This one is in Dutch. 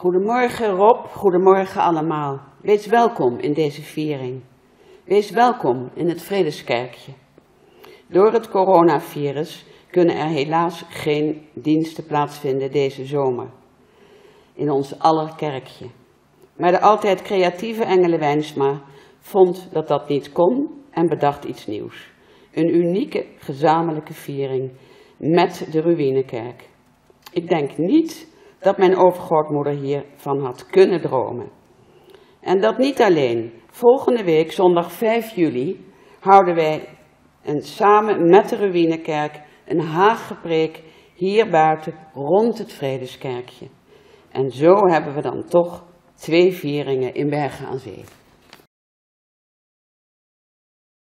Goedemorgen Rob, goedemorgen allemaal. Wees welkom in deze viering. Wees welkom in het Vredeskerkje. Door het coronavirus kunnen er helaas geen diensten plaatsvinden deze zomer. In ons aller kerkje. Maar de altijd creatieve Engele Wijnsma vond dat dat niet kon en bedacht iets nieuws. Een unieke gezamenlijke viering met de Ruïnekerk. Ik denk niet dat mijn overgrootmoeder hiervan had kunnen dromen. En dat niet alleen. Volgende week, zondag 5 juli, houden wij een, samen met de Ruïnekerk een haaggepreek hier buiten rond het Vredeskerkje. En zo hebben we dan toch twee vieringen in Bergen aan Zee.